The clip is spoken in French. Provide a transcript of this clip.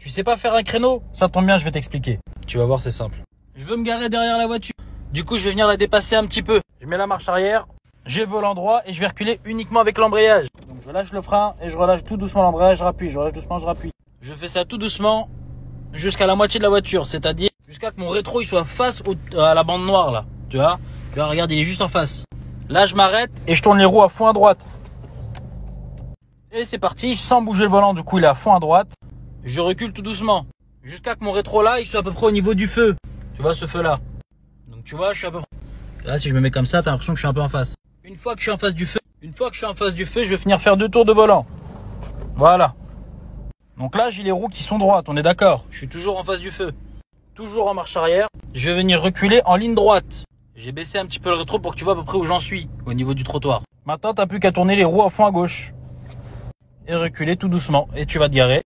Tu sais pas faire un créneau? Ça tombe bien, je vais t'expliquer. Tu vas voir, c'est simple. Je veux me garer derrière la voiture. Du coup, je vais venir la dépasser un petit peu. Je mets la marche arrière, j'ai le volant droit et je vais reculer uniquement avec l'embrayage. Donc je lâche le frein et je relâche tout doucement l'embrayage, je rappuie, je relâche doucement, je rappuie. Je fais ça tout doucement jusqu'à la moitié de la voiture, c'est-à-dire jusqu'à que mon rétro il soit face au- à la bande noire là. Tu vois? Là, regarde, il est juste en face. Là, je m'arrête et je tourne les roues à fond à droite. Et c'est parti, sans bouger le volant, du coup il est à fond à droite. Je recule tout doucement. Jusqu'à que mon rétro là, il soit à peu près au niveau du feu. Tu vois ce feu là Donc tu vois, je suis à peu près... Là, si je me mets comme ça, t'as l'impression que je suis un peu en face. Une fois que je suis en face du feu, une fois que je suis en face du feu, je vais finir faire deux tours de volant. Voilà. Donc là, j'ai les roues qui sont droites, on est d'accord. Je suis toujours en face du feu. Toujours en marche arrière. Je vais venir reculer en ligne droite. J'ai baissé un petit peu le rétro pour que tu vois à peu près où j'en suis, au niveau du trottoir. Maintenant, t'as plus qu'à tourner les roues à fond à gauche. Et reculer tout doucement. Et tu vas te garer.